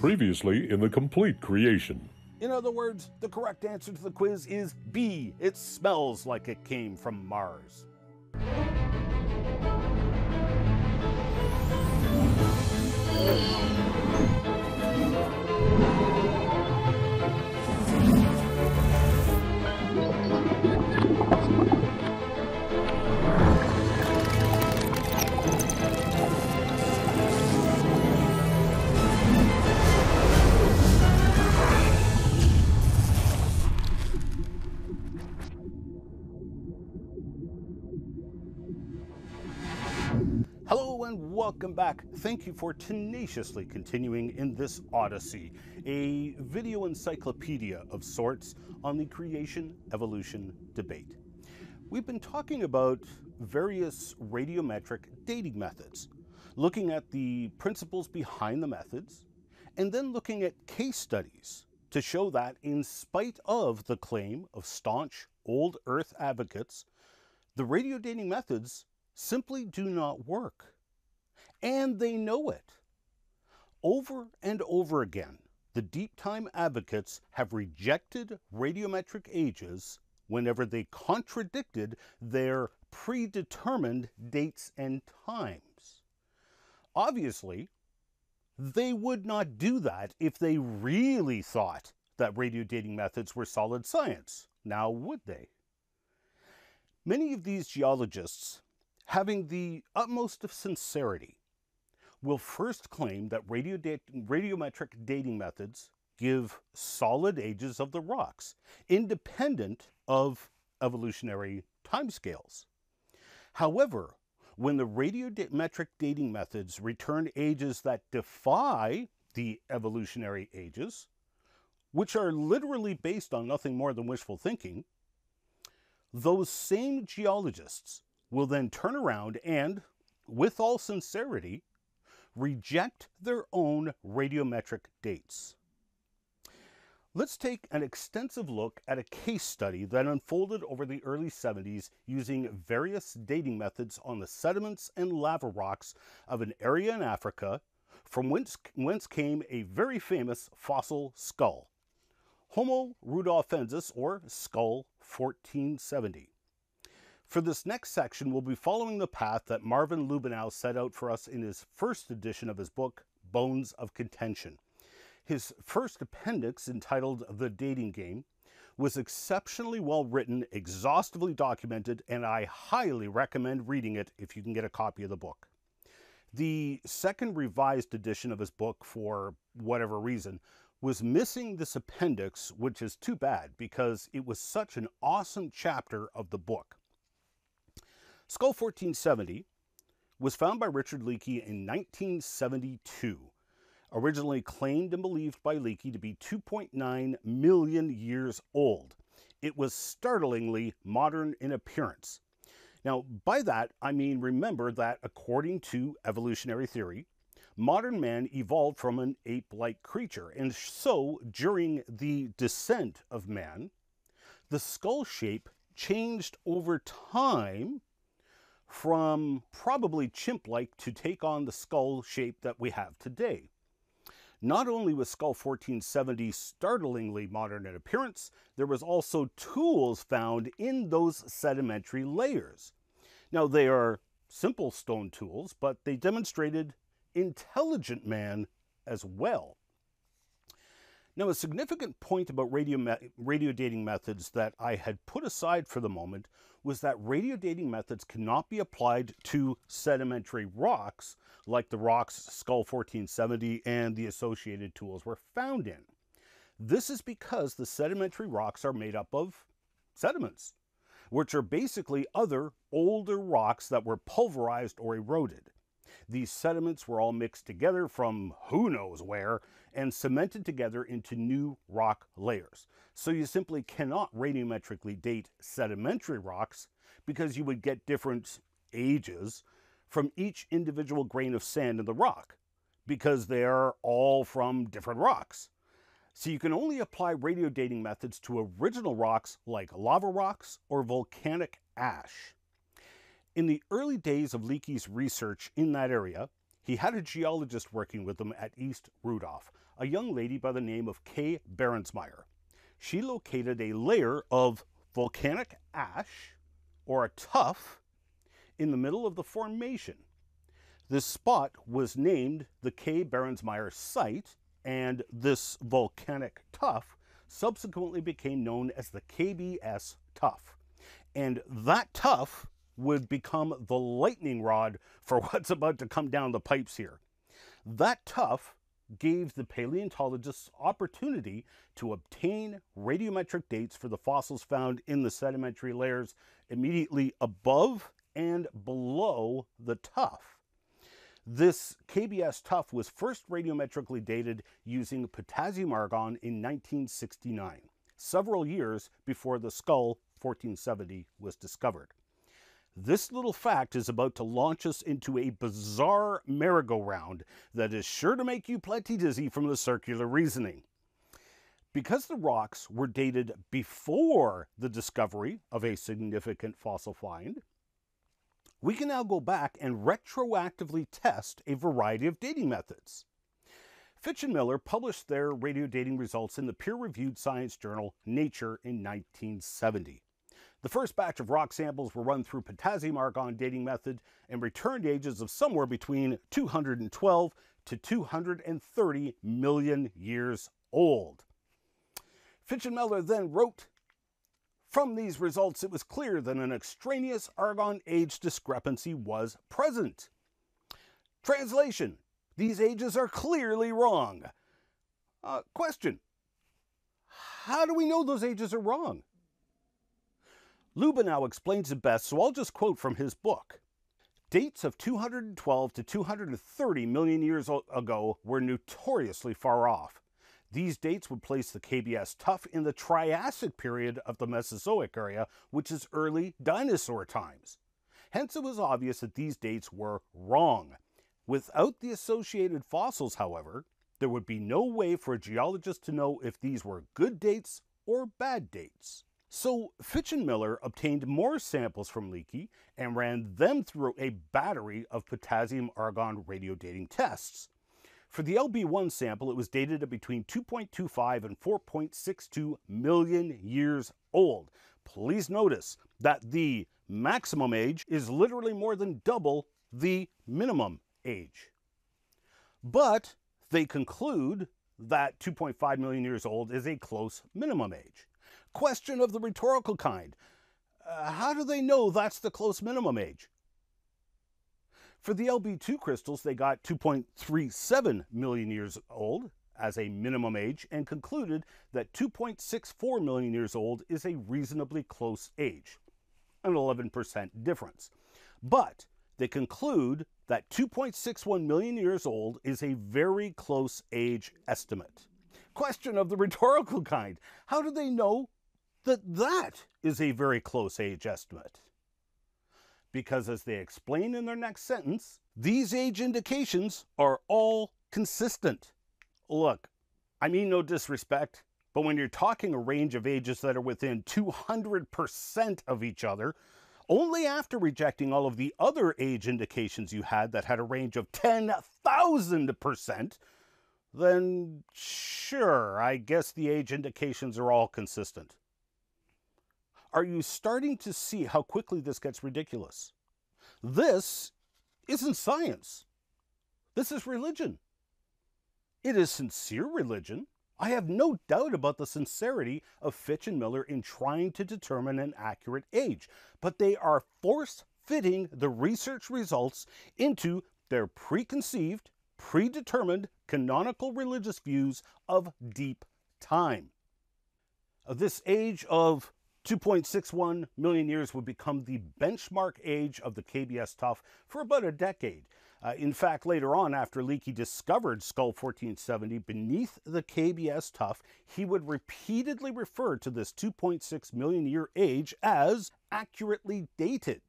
Previously in the complete creation. In other words, the correct answer to the quiz is B. It smells like it came from Mars. Welcome back. Thank you for tenaciously continuing in this odyssey, a video encyclopedia of sorts on the creation evolution debate. We've been talking about various radiometric dating methods, looking at the principles behind the methods, and then looking at case studies to show that, in spite of the claim of staunch old Earth advocates, the radio dating methods simply do not work. And they know it. Over and over again, the deep time advocates have rejected radiometric ages whenever they contradicted their predetermined dates and times. Obviously, they would not do that if they really thought that radio dating methods were solid science. Now, would they? Many of these geologists having the utmost of sincerity, will first claim that radio dat- radiometric dating methods give solid ages of the rocks, independent of evolutionary timescales. However, when the radiometric dating methods return ages that defy the evolutionary ages, which are literally based on nothing more than wishful thinking, those same geologists will then turn around and, with all sincerity, reject their own radiometric dates. Let's take an extensive look at a case study that unfolded over the early 70s using various dating methods on the sediments and lava rocks of an area in Africa from whence, whence came a very famous fossil skull, Homo rudolfensis or Skull 1470. For this next section, we'll be following the path that Marvin Lubenow set out for us in his first edition of his book, Bones of Contention. His first appendix, entitled The Dating Game, was exceptionally well written, exhaustively documented, and I highly recommend reading it if you can get a copy of the book. The second revised edition of his book, for whatever reason, was missing this appendix, which is too bad because it was such an awesome chapter of the book. Skull 1470 was found by Richard Leakey in 1972, originally claimed and believed by Leakey to be 2.9 million years old. It was startlingly modern in appearance. Now, by that, I mean remember that according to evolutionary theory, modern man evolved from an ape like creature, and so during the descent of man, the skull shape changed over time from probably chimp like to take on the skull shape that we have today. Not only was Skull 1470 startlingly modern in appearance, there was also tools found in those sedimentary layers. Now, they are simple stone tools, but they demonstrated intelligent man as well. Now, a significant point about radio, radio dating methods that I had put aside for the moment was that radio dating methods cannot be applied to sedimentary rocks like the rocks Skull 1470 and the associated tools were found in. This is because the sedimentary rocks are made up of sediments, which are basically other older rocks that were pulverized or eroded. These sediments were all mixed together from who knows where and cemented together into new rock layers. So you simply cannot radiometrically date sedimentary rocks because you would get different ages from each individual grain of sand in the rock because they're all from different rocks. So you can only apply radio dating methods to original rocks like lava rocks or volcanic ash. In the early days of Leakey's research in that area, he had a geologist working with him at East Rudolf, a young lady by the name of Kay Behrensmeyer. She located a layer of volcanic ash, or a tuff, in the middle of the formation. This spot was named the Kay Behrensmeyer site, and this volcanic tuff subsequently became known as the KBS tuff. And that tuff would become the lightning rod for what's about to come down the pipes here. That tuff gave the paleontologists opportunity to obtain radiometric dates for the fossils found in the sedimentary layers immediately above and below the tuff. This KBS tuff was first radiometrically dated using potassium argon in 1969, several years before the skull 1470 was discovered. This little fact is about to launch us into a bizarre merry-go-round that is sure to make you plenty dizzy from the circular reasoning. Because the rocks were dated before the discovery of a significant fossil find, we can now go back and retroactively test a variety of dating methods. Fitch and Miller published their radio dating results in the peer-reviewed science journal Nature in 1970. The first batch of rock samples were run through potassium argon dating method and returned ages of somewhere between 212 to 230 million years old. Fitch and Miller then wrote from these results, it was clear that an extraneous argon age discrepancy was present. Translation These ages are clearly wrong. Uh, question How do we know those ages are wrong? Lubenow explains it best, so I'll just quote from his book. Dates of 212 to 230 million years ago were notoriously far off. These dates would place the KBS tuff in the Triassic period of the Mesozoic area, which is early dinosaur times. Hence, it was obvious that these dates were wrong. Without the associated fossils, however, there would be no way for a geologist to know if these were good dates or bad dates. So Fitch and Miller obtained more samples from Leakey and ran them through a battery of potassium argon radio dating tests. For the LB1 sample, it was dated at between 2.25 and 4.62 million years old. Please notice that the maximum age is literally more than double the minimum age. But they conclude that 2.5 million years old is a close minimum age. Question of the rhetorical kind. Uh, how do they know that's the close minimum age? For the LB2 crystals, they got 2.37 million years old as a minimum age and concluded that 2.64 million years old is a reasonably close age, an 11% difference. But they conclude that 2.61 million years old is a very close age estimate. Question of the rhetorical kind How do they know that that is a very close age estimate? because as they explain in their next sentence, these age indications are all consistent. Look, I mean no disrespect, but when you're talking a range of ages that are within 200% of each other, only after rejecting all of the other age indications you had that had a range of 10,000%, then sure, I guess the age indications are all consistent. Are you starting to see how quickly this gets ridiculous? This isn't science. This is religion. It is sincere religion. I have no doubt about the sincerity of Fitch and Miller in trying to determine an accurate age, but they are force fitting the research results into their preconceived, predetermined canonical religious views of deep time. This age of 2.61 million years would become the benchmark age of the KBS tuff for about a decade. Uh, in fact, later on, after Leakey discovered Skull 1470 beneath the KBS tuff, he would repeatedly refer to this 2.6 million year age as accurately dated.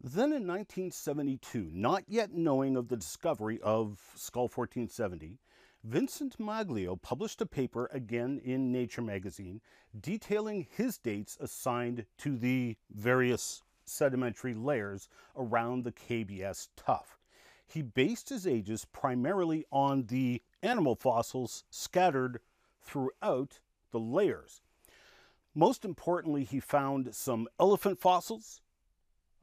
Then in 1972, not yet knowing of the discovery of Skull 1470, Vincent Maglio published a paper again in Nature magazine detailing his dates assigned to the various sedimentary layers around the KBS tuff. he based his ages primarily on the animal fossils scattered throughout the layers. Most importantly, he found some elephant fossils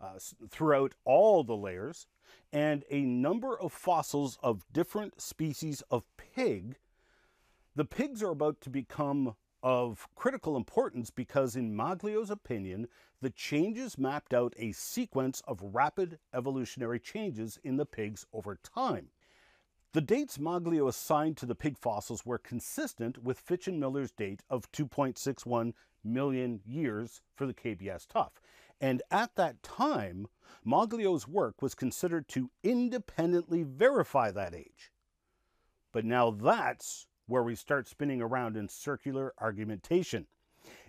uh, throughout all the layers and a number of fossils of different species of pig. The pigs are about to become of critical importance because, in Maglio's opinion, the changes mapped out a sequence of rapid evolutionary changes in the pigs over time. The dates Maglio assigned to the pig fossils were consistent with Fitch and Miller's date of 2.61 million years for the KBS tuff. And at that time, Maglio's work was considered to independently verify that age. But now that's where we start spinning around in circular argumentation.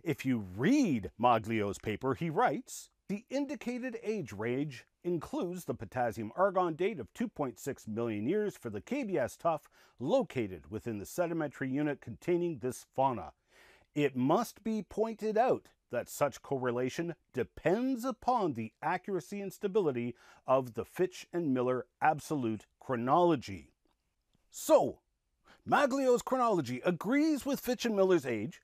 If you read Maglio's paper, he writes The indicated age range includes the potassium argon date of 2.6 million years for the KBS tuff located within the sedimentary unit containing this fauna. It must be pointed out that such correlation depends upon the accuracy and stability of the Fitch and Miller absolute chronology. So, Maglio's chronology agrees with Fitch and Miller's age,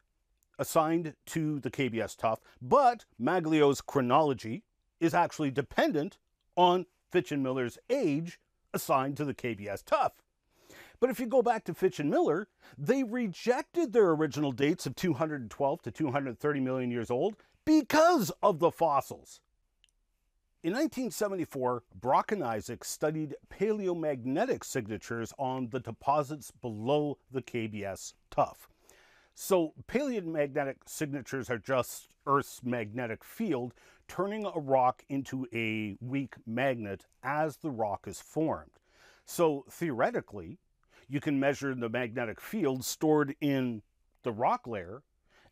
assigned to the KBS tuff, but Maglio's chronology is actually dependent on Fitch and Miller's age assigned to the KBS tuff. But if you go back to Fitch and Miller, they rejected their original dates of 212 to 230 million years old because of the fossils. In 1974, Brock and Isaac studied paleomagnetic signatures on the deposits below the KBS tuff. So, paleomagnetic signatures are just Earth's magnetic field turning a rock into a weak magnet as the rock is formed. So, theoretically, you can measure the magnetic field stored in the rock layer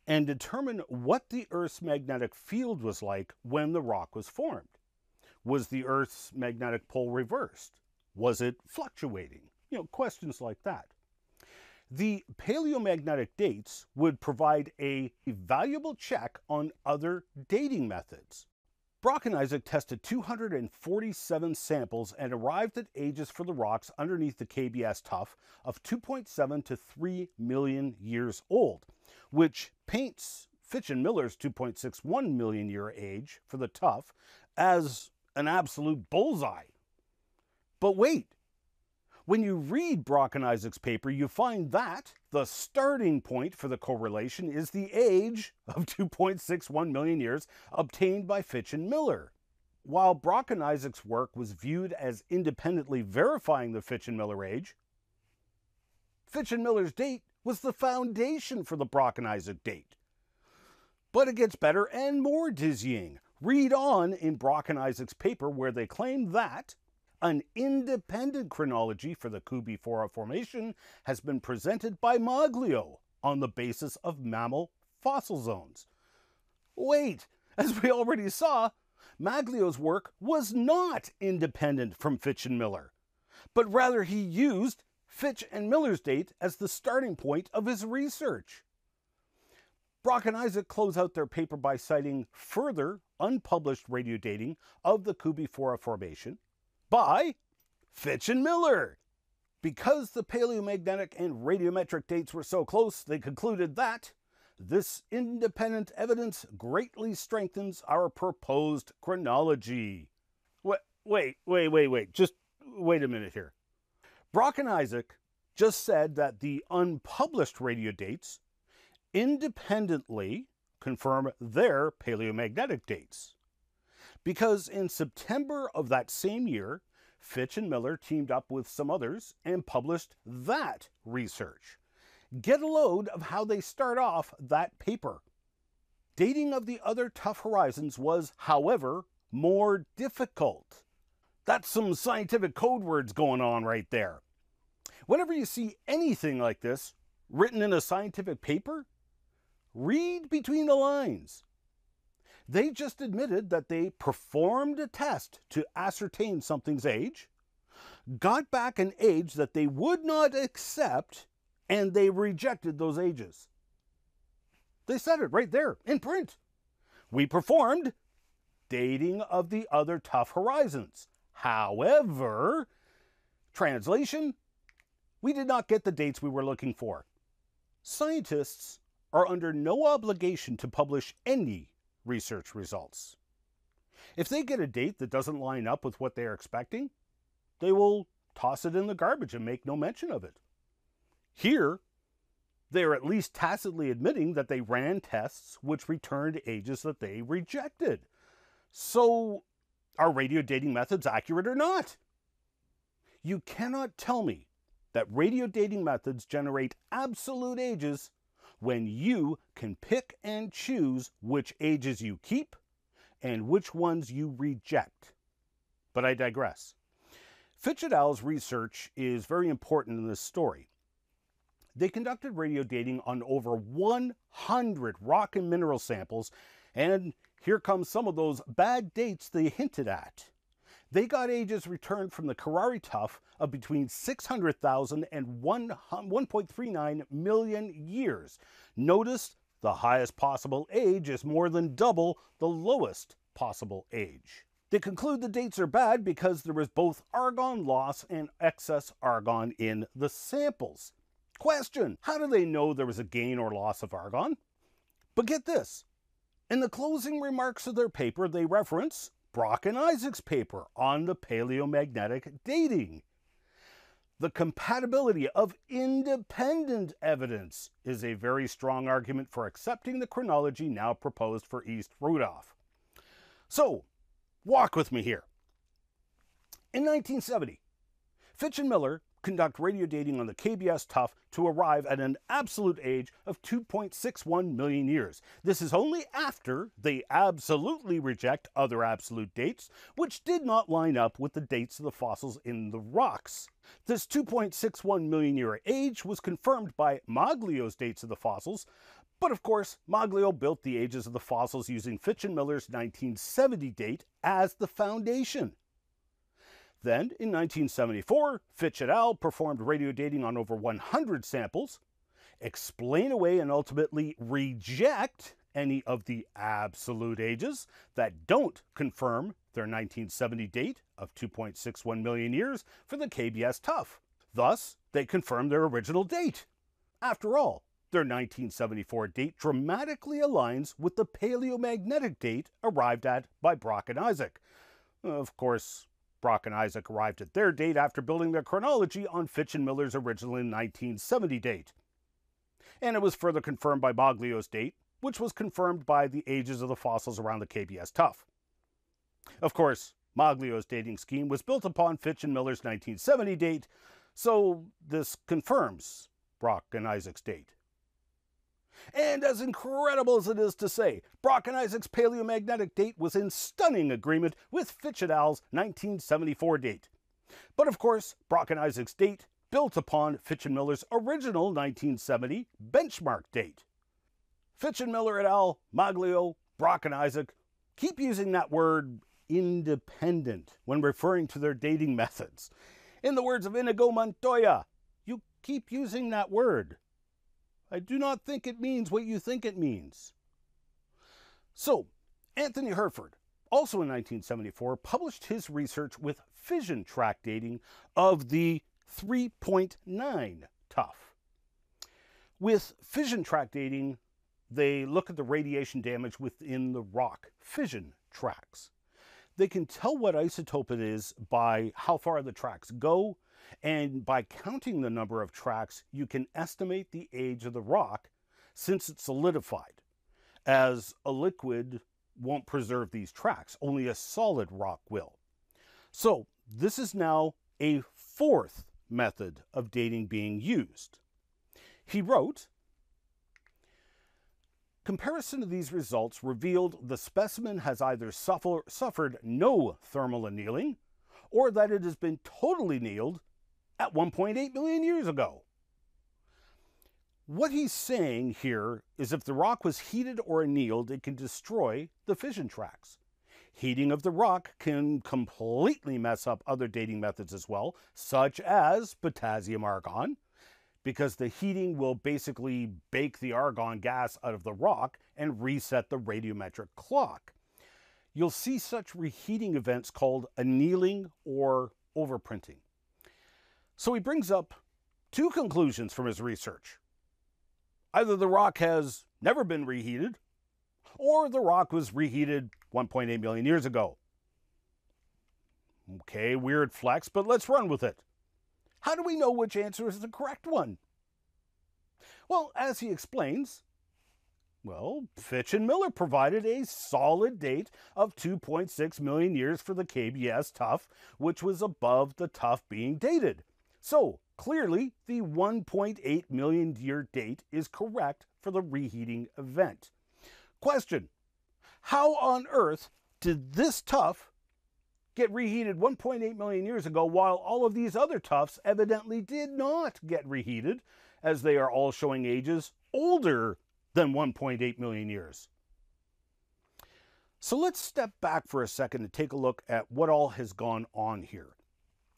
and determine what the Earth's magnetic field was like when the rock was formed. Was the Earth's magnetic pole reversed? Was it fluctuating? You know, questions like that. The paleomagnetic dates would provide a valuable check on other dating methods. Brock and Isaac tested 247 samples and arrived at ages for the rocks underneath the KBS tuff of 2.7 to 3 million years old, which paints Fitch and Miller's 2.61 million year age for the tuff as an absolute bullseye. But wait, when you read Brock and Isaac's paper, you find that the starting point for the correlation is the age of 2.61 million years obtained by Fitch and Miller. While Brock and Isaac's work was viewed as independently verifying the Fitch and Miller age, Fitch and Miller's date was the foundation for the Brock and Isaac date. But it gets better and more dizzying. Read on in Brock and Isaac's paper where they claim that an independent chronology for the Koobi Fora Formation has been presented by Maglio on the basis of mammal fossil zones. Wait, as we already saw, Maglio's work was not independent from Fitch and Miller, but rather he used Fitch and Miller's date as the starting point of his research. Brock and Isaac close out their paper by citing further unpublished radio dating of the Koobi Fora Formation by Fitch and Miller. Because the paleomagnetic and radiometric dates were so close, they concluded that this independent evidence greatly strengthens our proposed chronology. Wait, wait, wait, wait, wait. Just wait a minute here. Brock and Isaac just said that the unpublished radio dates independently confirm their paleomagnetic dates because in September of that same year, Fitch and Miller teamed up with some others and published that research. Get a load of how they start off that paper. Dating of the other tuff horizons was, however, more difficult. That's some scientific code words going on right there. Whenever you see anything like this written in a scientific paper, read between the lines. They just admitted that they performed a test to ascertain something's age, got back an age that they would not accept, and they rejected those ages. They said it right there in print. We performed dating of the other tuff horizons. However, Translation We did not get the dates we were looking for. Scientists are under no obligation to publish any research results. If they get a date that doesn't line up with what they are expecting, they will toss it in the garbage and make no mention of it. Here, they are at least tacitly admitting that they ran tests which returned ages that they rejected. So, are radio dating methods accurate or not? You cannot tell me that radio dating methods generate absolute ages when you can pick and choose which ages you keep and which ones you reject. But I digress. Al.'s research is very important in this story. They conducted radio dating on over 100 rock and mineral samples, and here come some of those bad dates they hinted at. They got ages returned from the Karari Tuff of between 600,000 and 1.39 million years. Notice the highest possible age is more than double the lowest possible age. They conclude the dates are bad because there was both argon loss and excess argon in the samples. Question How do they know there was a gain or loss of argon? But get this in the closing remarks of their paper, they reference Brock and Isaac's paper on the paleomagnetic dating. The compatibility of independent evidence is a very strong argument for accepting the chronology now proposed for East Rudolf. So, walk with me here. In 1970, Fitch and Miller conduct radio dating on the KBS Tuff to arrive at an absolute age of 2.61 million years. This is only after they absolutely reject other absolute dates, which did not line up with the dates of the fossils in the rocks. This 2.61 million year age was confirmed by Maglio's dates of the fossils, but of course, Maglio built the ages of the fossils using Fitch and Miller's 1970 date as the foundation. Then, in 1974, Fitch et al. performed radio dating on over 100 samples, explain away and ultimately reject any of the absolute ages that don't confirm their 1970 date of 2.61 million years for the KBS Tuff. Thus, they confirm their original date. After all, their 1974 date dramatically aligns with the paleomagnetic date arrived at by Brock and Isaac. Of course, Brock and Isaac arrived at their date after building their chronology on Fitch and Miller's original 1970 date. And it was further confirmed by Maglio's date, which was confirmed by the ages of the fossils around the KBS Tuff. Of course, Maglio's dating scheme was built upon Fitch and Miller's 1970 date, so this confirms Brock and Isaac's date. And as incredible as it is to say, Brock and Isaac's paleomagnetic date was in stunning agreement with Fitch et al.'s 1974 date. But of course, Brock and Isaac's date built upon Fitch and Miller's original 1970 benchmark date. Fitch and Miller et al., Maglio, Brock and Isaac keep using that word independent when referring to their dating methods. In the words of Inigo Montoya, you keep using that word. I do not think it means what you think it means. So, Anthony Hurford, also in 1974, published his research with fission track dating of the 3.9 tuff. With fission track dating, they look at the radiation damage within the rock fission tracks. They can tell what isotope it is by how far the tracks go and by counting the number of tracks, you can estimate the age of the rock since it's solidified, as a liquid won't preserve these tracks, only a solid rock will. So, this is now a fourth method of dating being used. He wrote, Comparison of these results revealed the specimen has either suffer, suffered no thermal annealing or that it has been totally annealed at 1.8 million years ago. What he's saying here is if the rock was heated or annealed, it can destroy the fission tracks. Heating of the rock can completely mess up other dating methods as well, such as potassium argon, because the heating will basically bake the argon gas out of the rock and reset the radiometric clock. You'll see such reheating events called annealing or overprinting. So he brings up two conclusions from his research. Either the rock has never been reheated, or the rock was reheated 1.8 million years ago. Okay, weird flex, but let's run with it. How do we know which answer is the correct one? Well, as he explains, well, Fitch and Miller provided a solid date of 2.6 million years for the KBS tuff, which was above the tuff being dated. So, clearly, the 1.8 million year date is correct for the reheating event. Question How on earth did this tuff get reheated 1.8 million years ago while all of these other tuffs evidently did not get reheated, as they are all showing ages older than 1.8 million years? So let's step back for a second and take a look at what all has gone on here.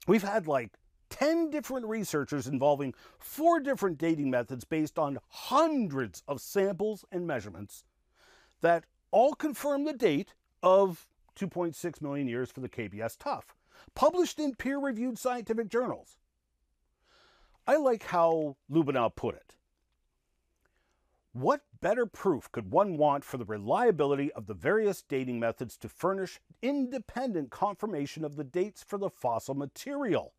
We've had like 10 different researchers involving four different dating methods based on hundreds of samples and measurements that all confirm the date of 2.6 million years for the KBS Tuff, published in peer reviewed scientific journals. I like how Lubenow put it. What better proof could one want for the reliability of the various dating methods to furnish independent confirmation of the dates for the fossil material?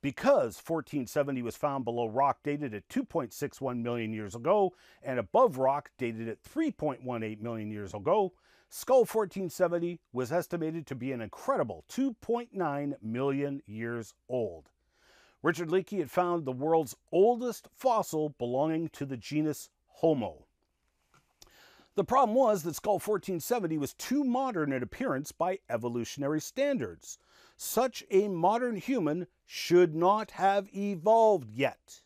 Because 1470 was found below rock dated at 2.61 million years ago and above rock dated at 3.18 million years ago, Skull 1470 was estimated to be an incredible 2.9 million years old. Richard Leakey had found the world's oldest fossil belonging to the genus Homo. The problem was that Skull 1470 was too modern in appearance by evolutionary standards. Such a modern human should not have evolved yet.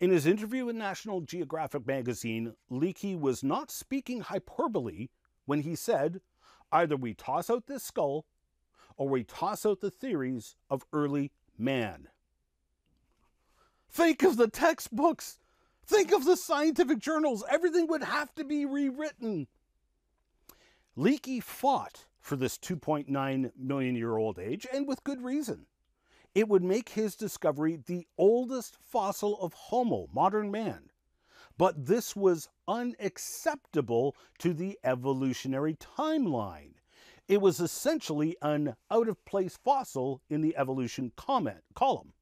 In his interview with National Geographic magazine, Leakey was not speaking hyperbole when he said, either we toss out this skull or we toss out the theories of early man. Think of the textbooks. Think of the scientific journals. Everything would have to be rewritten. Leakey fought for this 2.9 million year old age, and with good reason. It would make his discovery the oldest fossil of Homo, modern man. But this was unacceptable to the evolutionary timeline. It was essentially an out of place fossil in the evolution comment column.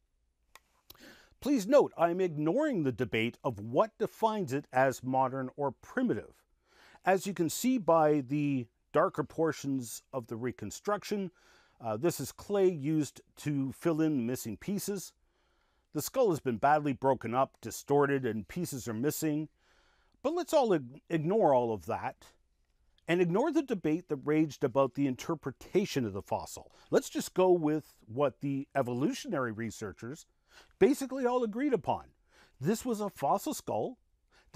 Please note, I'm ignoring the debate of what defines it as modern or primitive. As you can see by the darker portions of the reconstruction. Uh, this is clay used to fill in missing pieces. The skull has been badly broken up, distorted, and pieces are missing. But let's all ignore all of that and ignore the debate that raged about the interpretation of the fossil. Let's just go with what the evolutionary researchers basically all agreed upon. This was a fossil skull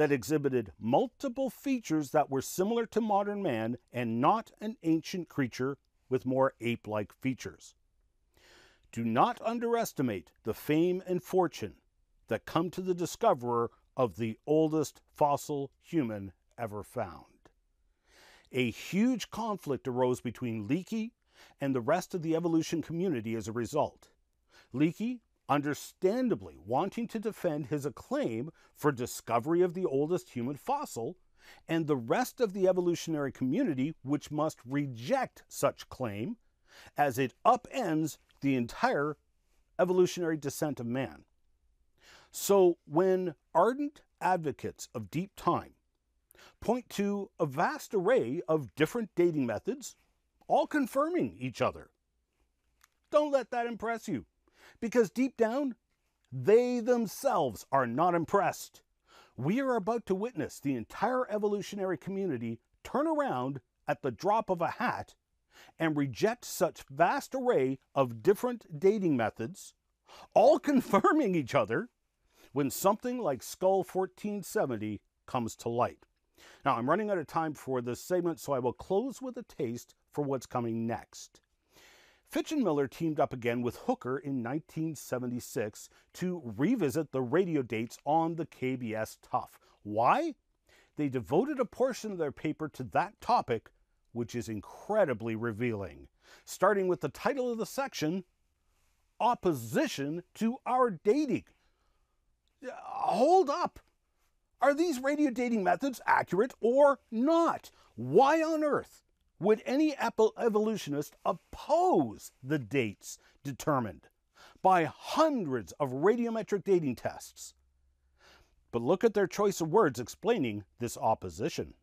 that exhibited multiple features that were similar to modern man and not an ancient creature with more ape like features. Do not underestimate the fame and fortune that come to the discoverer of the oldest fossil human ever found. A huge conflict arose between Leakey and the rest of the evolution community as a result. Leakey understandably wanting to defend his acclaim for discovery of the oldest human fossil, and the rest of the evolutionary community which must reject such claim as it upends the entire evolutionary descent of man. So when ardent advocates of deep time point to a vast array of different dating methods, all confirming each other, don't let that impress you because deep down, they themselves are not impressed. We are about to witness the entire evolutionary community turn around at the drop of a hat and reject such vast array of different dating methods, all confirming each other, when something like Skull 1470 comes to light. Now, I'm running out of time for this segment, so I will close with a taste for what's coming next. Fitch and Miller teamed up again with Hooker in 1976 to revisit the radio dates on the KBS Tuff. Why? They devoted a portion of their paper to that topic, which is incredibly revealing. Starting with the title of the section opposition to our dating. Uh, hold up. Are these radio dating methods accurate or not? Why on earth would any evolutionist oppose the dates determined by hundreds of radiometric dating tests? But look at their choice of words explaining this opposition.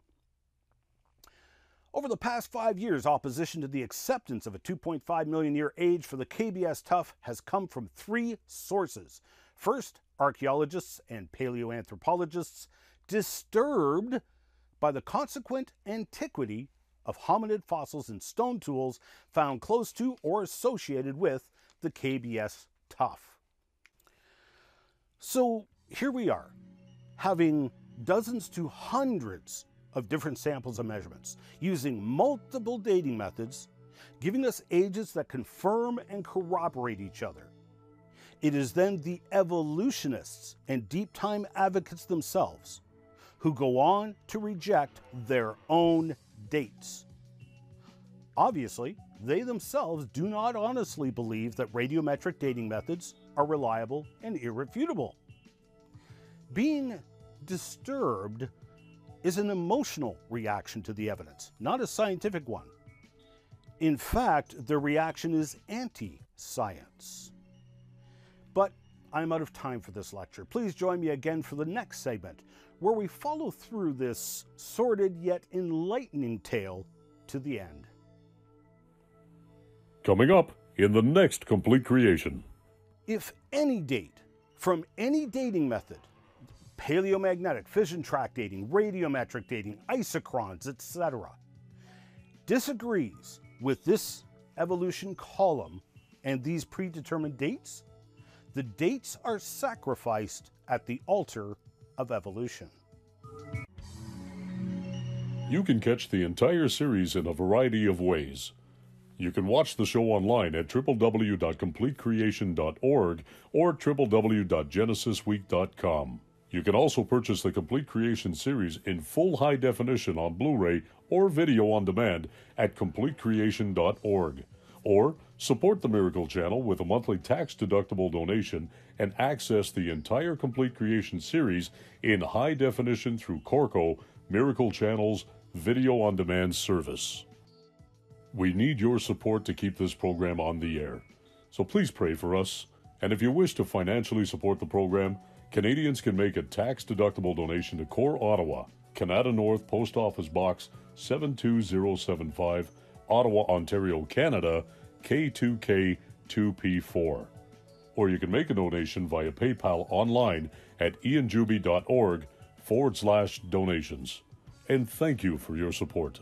Over the past five years, opposition to the acceptance of a 2.5 million year age for the KBS Tuff has come from three sources. First, archaeologists and paleoanthropologists disturbed by the consequent antiquity of hominid fossils and stone tools found close to or associated with the KBS Tuff. So here we are, having dozens to hundreds of different samples and measurements using multiple dating methods, giving us ages that confirm and corroborate each other. It is then the evolutionists and deep time advocates themselves who go on to reject their own dates. Obviously, they themselves do not honestly believe that radiometric dating methods are reliable and irrefutable. Being disturbed is an emotional reaction to the evidence, not a scientific one. In fact, the reaction is anti science. But I'm out of time for this lecture. Please join me again for the next segment, where we follow through this sordid yet enlightening tale to the end. Coming up in the next complete creation. If any date from any dating method paleomagnetic, fission track dating, radiometric dating, isochrons, etc., disagrees with this evolution column and these predetermined dates, the dates are sacrificed at the altar of evolution. You can catch the entire series in a variety of ways. You can watch the show online at www.completecreation.org or www.genesisweek.com. You can also purchase the Complete Creation series in full high definition on Blu ray or video on demand at CompleteCreation.org. Or support the Miracle Channel with a monthly tax deductible donation and access the entire Complete Creation series in high definition through Corco, Miracle Channel's video on demand service. We need your support to keep this program on the air. So please pray for us. And if you wish to financially support the program, Canadians can make a tax deductible donation to CORE Ottawa, Canada North Post Office Box 72075, Ottawa, Ontario, Canada, K2K2P4. Or you can make a donation via PayPal online at ianjuby.org forward slash donations. And thank you for your support.